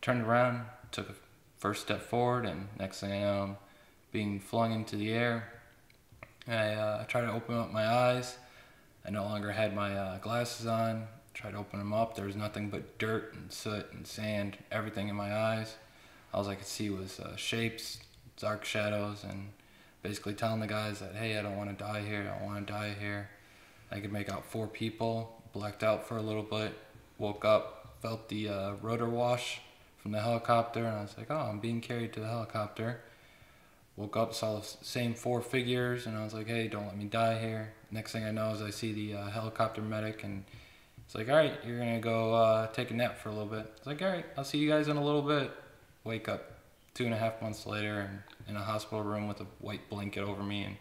turned around, took a first step forward, and next thing I know, I'm being flung into the air. I uh, tried to open up my eyes. I no longer had my uh, glasses on. Tried to open them up. There was nothing but dirt and soot and sand, everything in my eyes. All I could see was uh, shapes, dark shadows, and basically telling the guys that, hey, I don't want to die here. I don't want to die here. I could make out four people, blacked out for a little bit, woke up, felt the uh, rotor wash from the helicopter, and I was like, oh, I'm being carried to the helicopter. Woke up, saw the same four figures, and I was like, hey, don't let me die here. Next thing I know is I see the uh, helicopter medic, and it's like, all right, you're gonna go uh, take a nap for a little bit. It's like, all right, I'll see you guys in a little bit. Wake up two and a half months later and in a hospital room with a white blanket over me and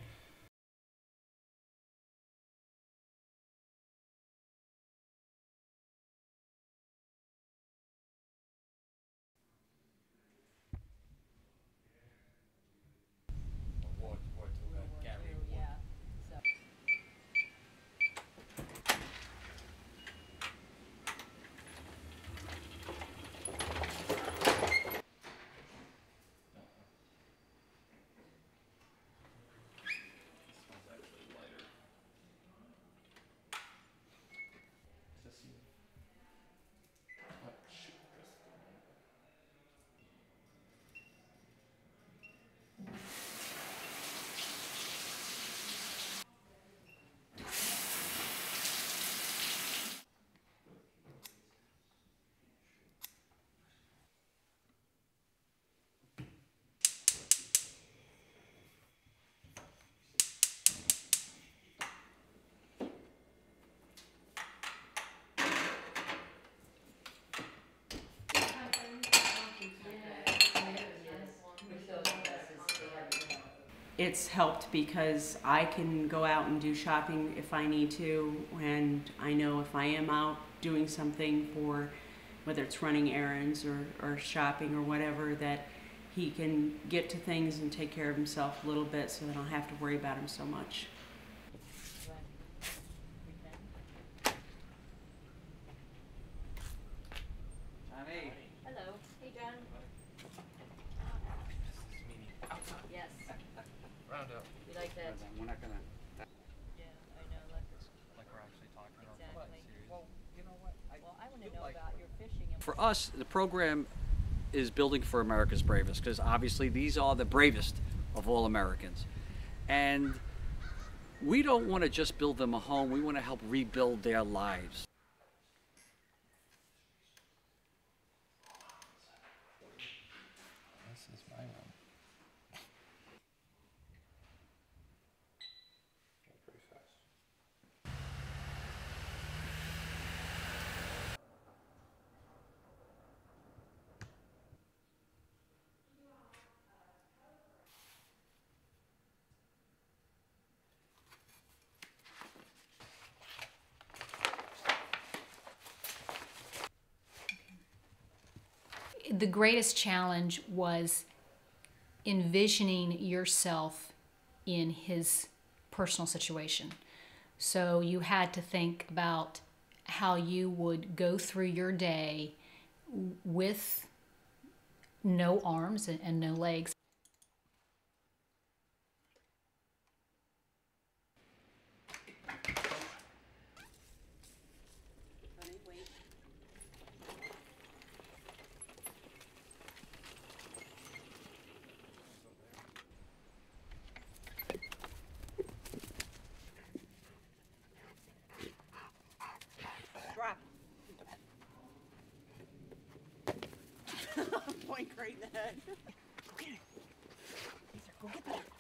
it's helped because I can go out and do shopping if I need to, and I know if I am out doing something for whether it's running errands or, or shopping or whatever, that he can get to things and take care of himself a little bit so that I don't have to worry about him so much. Johnny. Hello. Hey, John. Yes. round up We like that. We're not gonna. Yeah, I know. Like, like we're actually talking about exactly. Well, you know what? Well, I want to know about your fishing. And For us, the program is building for America's bravest because obviously these are the bravest of all Americans. And we don't want to just build them a home, we want to help rebuild their lives. The greatest challenge was envisioning yourself in his personal situation. So you had to think about how you would go through your day with no arms and, no legs. Point right in the head. Go get it. Go get that.